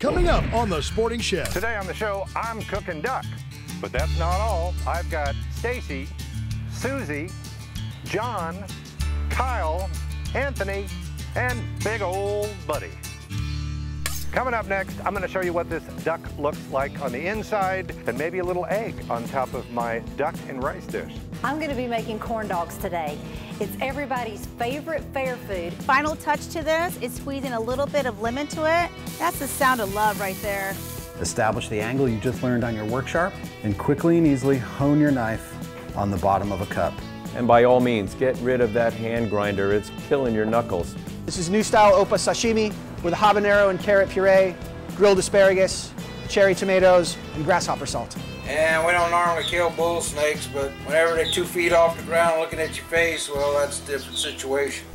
Coming up on The Sporting Chef. Today on the show, I'm cooking duck. But that's not all. I've got Stacy, Susie, John, Kyle, Anthony, and big old Buddy. Coming up next, I'm going to show you what this duck looks like on the inside and maybe a little egg on top of my duck and rice dish. I'm going to be making corn dogs today. It's everybody's favorite fair food. Final touch to this is squeezing a little bit of lemon to it. That's the sound of love right there. Establish the angle you just learned on your Work Sharp and quickly and easily hone your knife on the bottom of a cup. And by all means, get rid of that hand grinder. It's killing your knuckles. This is new style Opah sashimi with a habanero and carrot puree, grilled asparagus, cherry tomatoes, and grasshopper salt. And we don't normally kill bull snakes, but whenever they're two feet off the ground looking at your face, well, that's a different situation.